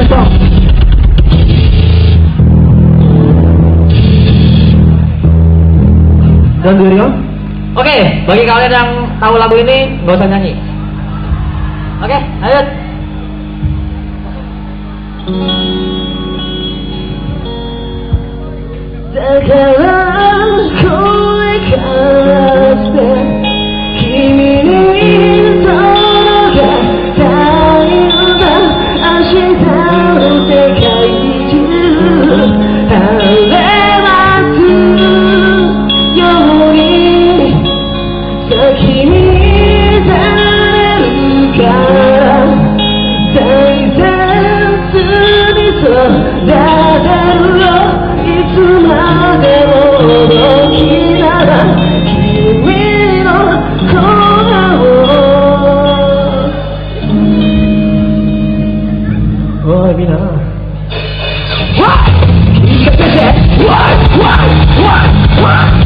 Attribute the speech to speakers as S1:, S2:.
S1: besok Dan
S2: Oke, bagi kalian yang tahu lagu ini, nggak usah nyanyi. Oke, lanjut.
S1: Sekarang me now. What? Can you? What? What? What? What?